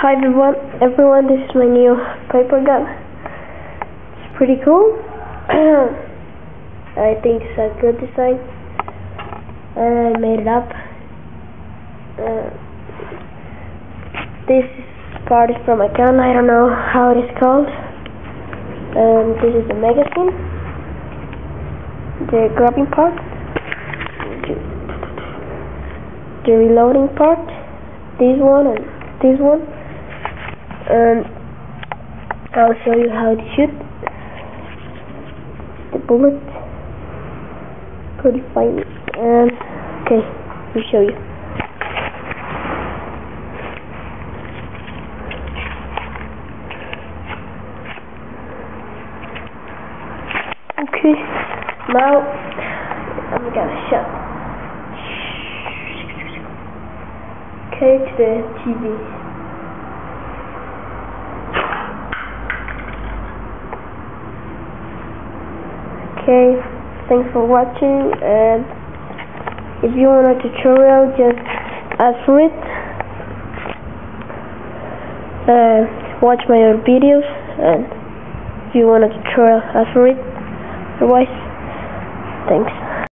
Hi everyone, everyone, this is my new paper gun. It's pretty cool. I think it's a good design. I made it up. Uh, this part is from a gun, I don't know how it is called. Um, this is the magazine. The grabbing part. The reloading part. This one and this one and I'll show you how to shoot. The bullet. Pretty fine and okay I'll show you. Okay now I'm gonna shut. Okay to the TV okay thanks for watching and if you want a tutorial just ask for it. Uh, watch my other videos and if you want a tutorial ask for it. Otherwise thanks